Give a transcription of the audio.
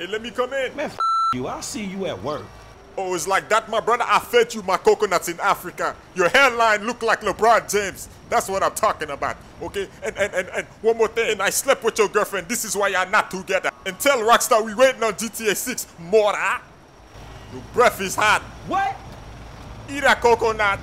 Hey, let me come in. Man, f you. I'll see you at work. Oh, it's like that, my brother. I fed you my coconuts in Africa. Your hairline look like LeBron James. That's what I'm talking about. Okay? And and, and, and one more thing. And I slept with your girlfriend. This is why you're not together. And tell Rockstar we waiting on GTA 6. Mora. Your breath is hot. What? Eat a coconut.